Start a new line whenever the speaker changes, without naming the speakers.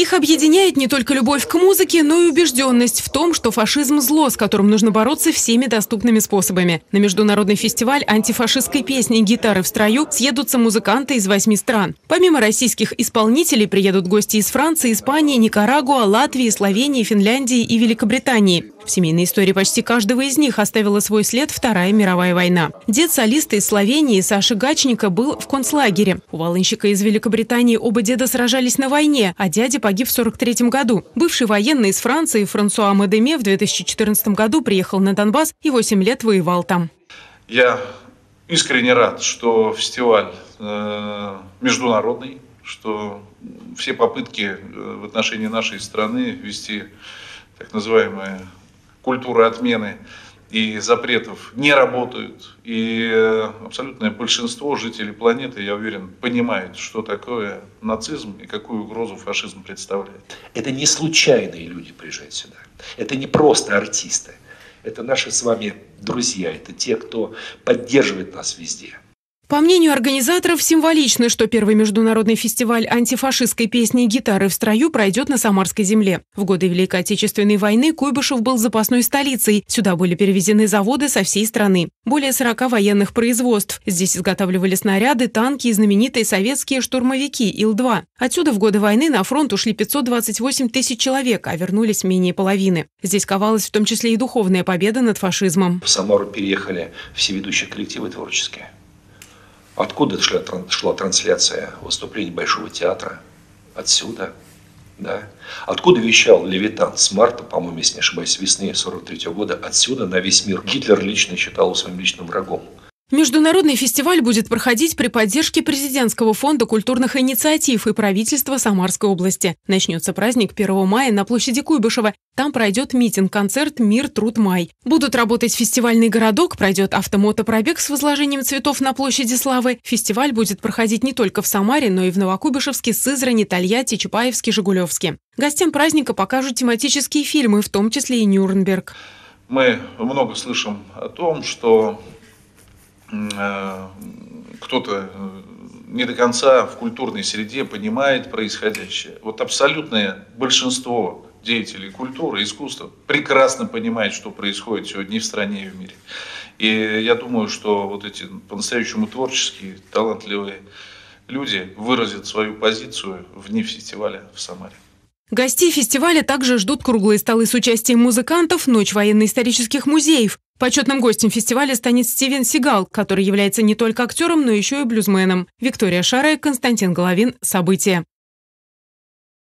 Их объединяет не только любовь к музыке, но и убежденность в том, что фашизм – зло, с которым нужно бороться всеми доступными способами. На международный фестиваль антифашистской песни «Гитары в строю» съедутся музыканты из восьми стран. Помимо российских исполнителей приедут гости из Франции, Испании, Никарагуа, Латвии, Словении, Финляндии и Великобритании. В семейной истории почти каждого из них оставила свой след Вторая мировая война. Дед солиста из Словении Саши Гачника был в концлагере. У волынщика из Великобритании оба деда сражались на войне, а дядя погиб в 43 году. Бывший военный из Франции Франсуа Мадеме в 2014 году приехал на Донбасс и 8 лет воевал там.
Я искренне рад, что фестиваль э, международный, что все попытки э, в отношении нашей страны вести так называемые культуры отмены и запретов не работают. И э, абсолютное большинство жителей планеты, я уверен, понимает, что такое нацизм и какую угрозу фашизм представляет.
Это не случайные люди приезжают сюда. Это не просто артисты. Это наши с вами друзья. Это те, кто поддерживает нас везде.
По мнению организаторов, символично, что первый международный фестиваль антифашистской песни «Гитары в строю» пройдет на Самарской земле. В годы Великой Отечественной войны Куйбышев был запасной столицей. Сюда были перевезены заводы со всей страны. Более 40 военных производств. Здесь изготавливали снаряды, танки и знаменитые советские штурмовики Ил-2. Отсюда в годы войны на фронт ушли 528 тысяч человек, а вернулись менее половины. Здесь ковалась в том числе и духовная победа над фашизмом.
В Самару переехали все ведущие коллективы творческие. Откуда шла, шла трансляция выступлений Большого театра? Отсюда. Да. Откуда вещал Левитан с марта, по-моему, если не ошибаюсь, весны 43 -го года? Отсюда на весь мир. Гитлер лично считал своим личным врагом.
Международный фестиваль будет проходить при поддержке Президентского фонда культурных инициатив и правительства Самарской области. Начнется праздник 1 мая на площади Куйбышева. Там пройдет митинг-концерт «Мир, труд, май». Будут работать фестивальный городок, пройдет автомотопробег с возложением цветов на площади Славы. Фестиваль будет проходить не только в Самаре, но и в Новокуйбышевске, Сызрани, Тольятти, Чапаевске, Жигулевске. Гостям праздника покажут тематические фильмы, в том числе и Нюрнберг.
Мы много слышим о том, что кто-то э, не до конца в культурной среде понимает происходящее. Вот абсолютное большинство деятелей культуры, искусства прекрасно понимает, что происходит сегодня и в стране, и в мире. И я думаю, что вот эти по-настоящему творческие, талантливые люди выразят свою позицию вне фестиваля в Самаре.
Гостей фестиваля также ждут круглые столы с участием музыкантов, ночь военно-исторических музеев. Почетным гостем фестиваля станет Стивен Сигал, который является не только актером, но еще и блюзменом. Виктория Шарая, Константин Головин. События.